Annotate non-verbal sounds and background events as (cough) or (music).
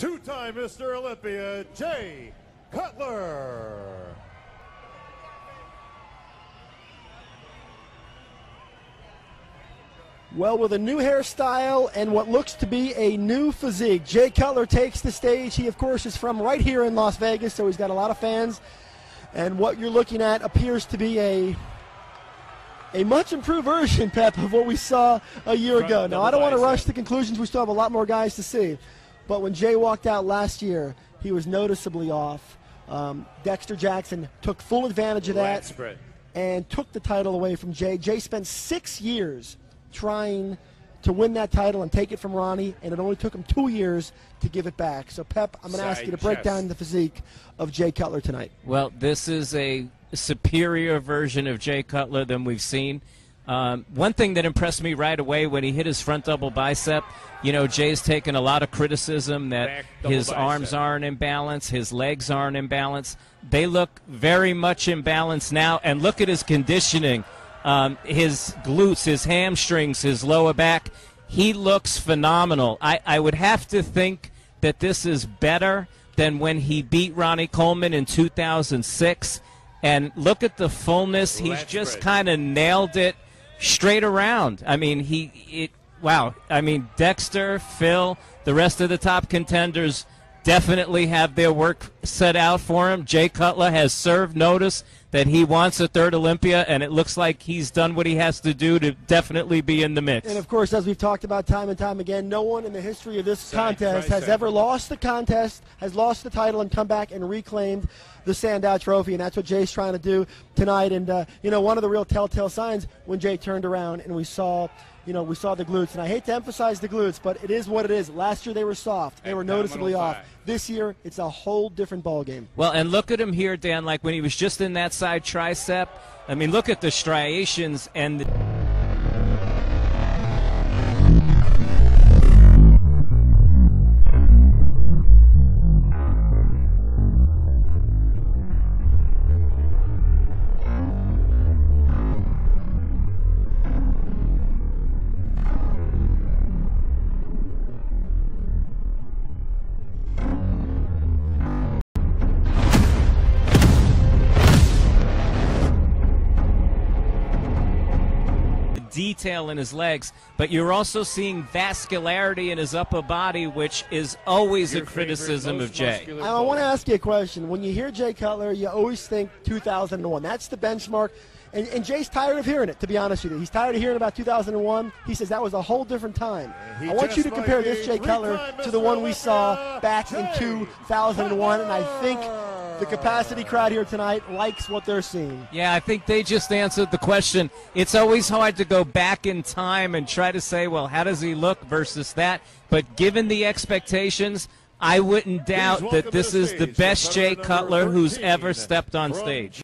two-time Mr. Olympia, Jay Cutler. Well, with a new hairstyle and what looks to be a new physique, Jay Cutler takes the stage. He, of course, is from right here in Las Vegas, so he's got a lot of fans. And what you're looking at appears to be a a much improved version, (laughs) Pep, of what we saw a year ago. Now, I don't want to rush to conclusions. We still have a lot more guys to see. But when Jay walked out last year, he was noticeably off. Um, Dexter Jackson took full advantage of that spread. and took the title away from Jay. Jay spent six years trying to win that title and take it from Ronnie, and it only took him two years to give it back. So, Pep, I'm going to ask you to break chest. down the physique of Jay Cutler tonight. Well, this is a superior version of Jay Cutler than we've seen. Um, one thing that impressed me right away when he hit his front double bicep, you know, Jay's taken a lot of criticism that his bicep. arms aren't in balance, his legs aren't in balance. They look very much in balance now, and look at his conditioning. Um, his glutes, his hamstrings, his lower back. He looks phenomenal. I, I would have to think that this is better than when he beat Ronnie Coleman in 2006. And look at the fullness. He's just kind of nailed it straight around. I mean, he it wow. I mean, Dexter, Phil, the rest of the top contenders definitely have their work set out for him. Jay Cutler has served notice that he wants a third Olympia, and it looks like he's done what he has to do to definitely be in the mix. And of course, as we've talked about time and time again, no one in the history of this contest has ever lost the contest, has lost the title, and come back and reclaimed the Sandow Trophy. And that's what Jay's trying to do tonight. And uh, you know, one of the real telltale signs when Jay turned around and we saw. You know, we saw the glutes, and I hate to emphasize the glutes, but it is what it is. Last year they were soft; they were noticeably off. This year, it's a whole different ballgame. Well, and look at him here, Dan. Like when he was just in that side tricep. I mean, look at the striations and. The detail in his legs, but you're also seeing vascularity in his upper body, which is always Your a criticism most of Jay. muscular I want to ask you a question. When you hear Jay Cutler, you always think 2001. That's the benchmark. And, and Jay's tired of hearing it, to be honest with you. He's tired of hearing about 2001. He says that was a whole different time. He I want you to compare this Jay Cutler to the one we saw Olympia, back in 2001. And I think the capacity crowd here tonight likes what they're seeing. Yeah, I think they just answered the question. It's always hard to go back in time and try to say, well, how does he look versus that? But given the expectations, I wouldn't doubt that this is the best Jay Cutler who's ever stepped on stage.